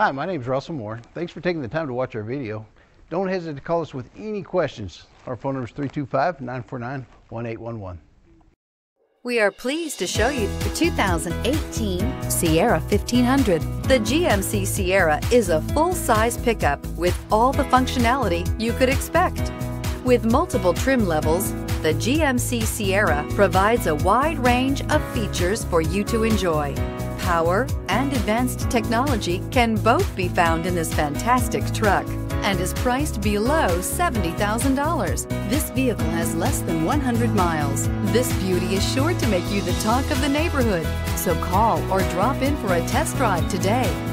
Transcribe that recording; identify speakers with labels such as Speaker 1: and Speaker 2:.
Speaker 1: Hi, my name is Russell Moore. Thanks for taking the time to watch our video. Don't hesitate to call us with any questions. Our phone number is 325 949 1811.
Speaker 2: We are pleased to show you the 2018 Sierra 1500. The GMC Sierra is a full-size pickup with all the functionality you could expect. With multiple trim levels, the GMC Sierra provides a wide range of features for you to enjoy. Power and advanced technology can both be found in this fantastic truck and is priced below $70,000. This vehicle has less than 100 miles. This beauty is sure to make you the talk of the neighborhood. So call or drop in for a test drive today.